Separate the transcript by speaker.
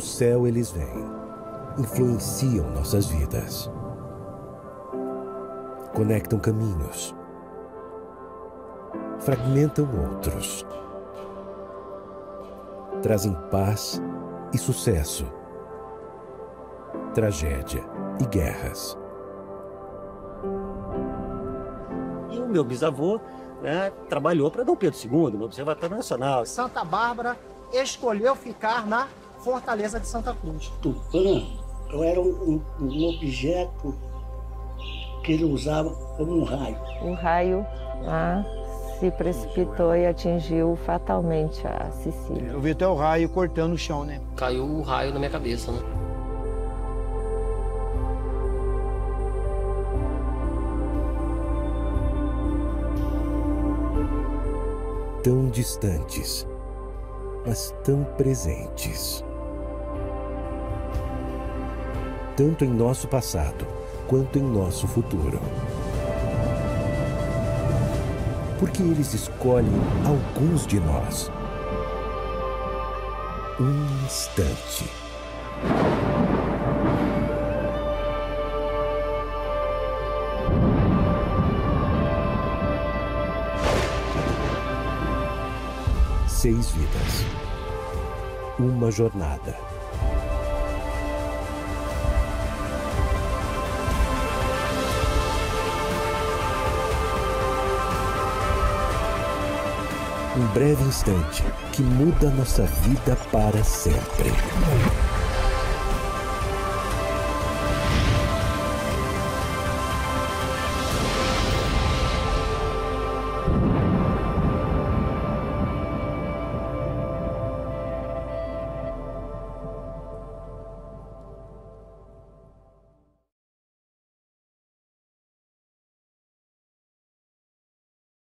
Speaker 1: céu eles vêm, influenciam nossas vidas, conectam caminhos, fragmentam outros, trazem paz e sucesso, tragédia e guerras.
Speaker 2: E o meu bisavô né, trabalhou para Dom Pedro II, no Observatório Nacional.
Speaker 3: Santa Bárbara escolheu ficar na Fortaleza de Santa Cruz.
Speaker 4: Tupã eu era um, um objeto que ele usava como um raio.
Speaker 5: O raio ah, se precipitou e atingiu fatalmente a Sicília.
Speaker 6: Eu vi até o raio cortando o chão, né?
Speaker 7: Caiu o raio na minha cabeça, né?
Speaker 1: Tão distantes, mas tão presentes. Tanto em nosso passado quanto em nosso futuro. Porque eles escolhem alguns de nós. Um instante. Seis vidas. Uma jornada. Um breve instante que muda nossa vida para sempre.